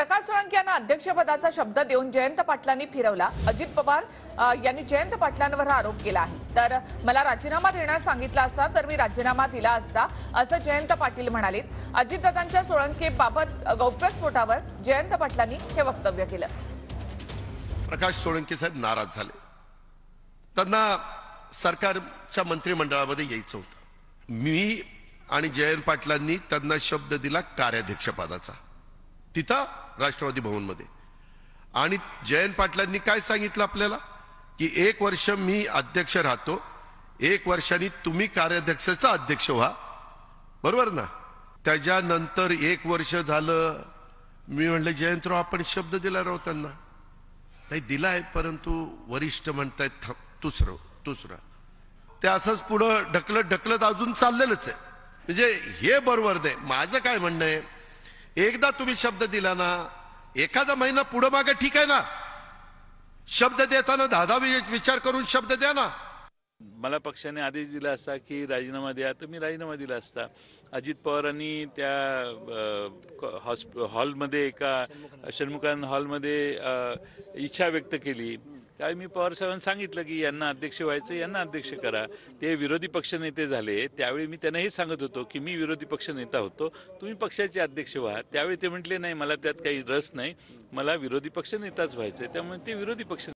प्रकाश सोळंकी यांना अध्यक्षपदाचा शब्द देऊन जयंत पाटलांनी फिरवला. अजित पवार यांनी जयंत पाटलांवर हा आरोप केला आहे. तर मला राजीनामा देण्यास सांगितला असता तर मी राजीनामा दिला असता असं जयंत पाटील म्हणाले अजितदादांच्या सोळंकीबाबत गौप्यस्फोटावर जयंत पाटलांनी हे वक्तव्य केलं. प्रकाश सोळंके साहेब नाराज झाले. त्यांना सरकारच्या मंत्रिमंडळामध्ये यायचं होतं. मी आणि जयंत पाटलांनी त्यांना शब्द दिला कार्याध्यक्षपदाचा. तिथं राष्ट्रवादी भवनमध्ये. आणि जयंत पाटलांनी काय सांगितलं आपल्याला? की एक वर्ष मी अध्यक्ष राहतो एक वर्षाने तुम्ही कार्याध्यक्षाचा अध्यक्ष व्हा. बरोबर ना? त्याच्यानंतर एक वर्ष झालं मी म्हणलं जयंतराव आपण शब्द दिला राहू त्यांना. नाही आहे परंतु वरिष्ठ म्हणतायत "थांब, तूच दुसरं. ते असंच पुढं ढकलत ढकलत अजून चाललेलंच आहे. म्हणजे हे बरोबर नाही. माझं काय म्हणणं आहे? एकदा तुम्ही शब्द दिला ना एखादा महिना पुढं मागे ठीक आहे ना. शब्द देताना दहा दहा विचार करून शब्द द्या ना. मला पक्षाने आदेश दिला असता की राजीनामा द्या तर मी राजीनामा दिला असता. अजित पवारांनी त्या हॉस्प हॉलमध्ये एका षण्मुखान हॉलमध्ये इच्छा व्यक्त केली. त्यावेळी मी पवार साहेबांना सांगितलं की यांना अध्यक्ष व्हायचं यांना अध्यक्ष करा. ते विरोधी पक्षनेते झाले. त्यावेळी मी त्यांना हे सांगत होतो की मी विरोधी पक्षनेता होतो. तुम्ही पक्षाचे अध्यक्ष व्हा. त्यावेळी ते म्हटले नाही मला त्यात काही रस नाही. मला विरोधी पक्षनेताच व्हायचं त्यामुळे ते विरोधी पक्ष